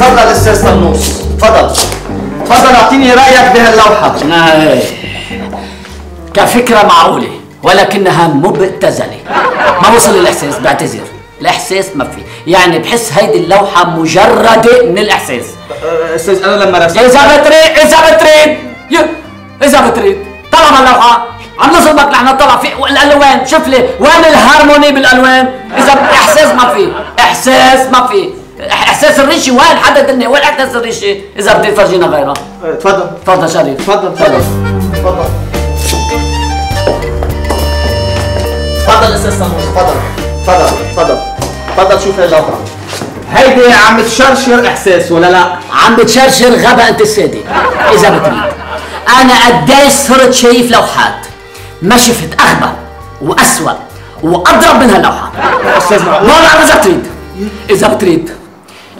تفضل أستاذ طنوس. تفضل. تفضل أعطيني رأيك بهاللوحه آه، كفكرة معقولة ولكنها مبتذلة. ما وصل الإحساس بعتذر. الإحساس ما في. يعني بحس هيدي اللوحة مجردة من الإحساس. أستاذ أنا لما رسمت إذا بتريد إذا بتريد. إذا بتريد. طلع اللوحة. عم نصدمك نحن طلع في الألوان. شوف لي وين الهارموني بالألوان؟ إذا إحساس ما في إحساس ما في. إحساس الريشي وين حدد لنا وين إحساس الريشي؟ إذا بدي تفرجينا غيرها تفضل. تفضل شريف. تفضل تفضل. تفضل. تفضل. أستاذ تفضل. تفضل تفضل. تفضل شوف اللوحه هيدي عم تشرشر إحساس ولا لا؟ عم بتشرشر غبا أنت السادي. إذا بتريد أنا قديش صرت شايف لوحات ما شفت أغبى وأسوأ وأضرب من هاللوحه أستاذ معقول والله إذا بتريد. إذا بتريد.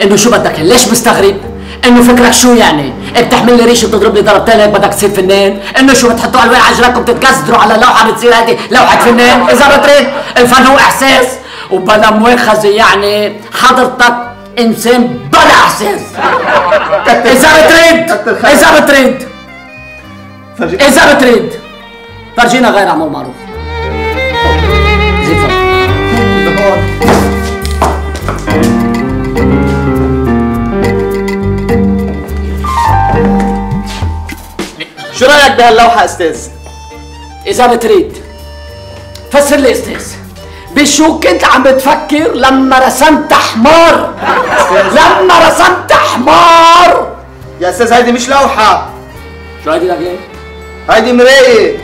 إنه شو بدك؟ ليش مستغرب؟ إنه فكرك شو يعني؟ بتحمل لي ريش وبتضرب لي ضربتين هيك بدك تصير فنان؟ إنه شو بتحطوا الوان على جراكم بتتكسروا على لوحة بتصير هيدي لوحة فنان؟ إذا بتريد. الفن هو إحساس. وبلا مؤاخذة يعني حضرتك إنسان بلا إحساس. إذا بتريد. إذا بتريد. إذا بتريد. فرجينا غير عمو معروف شو رأيك بهاللوحة أستاذ؟ إذا بتريد. فسر لي أستاذ. بشو كنت عم بتفكر لما رسمت حمار؟ لما رسمت حمار؟ يا أستاذ هيدي مش لوحة. شو هيدي لك هيدي مرايه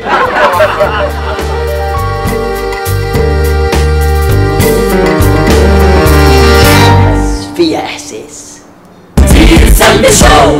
فيها إحساس. سلمي شو؟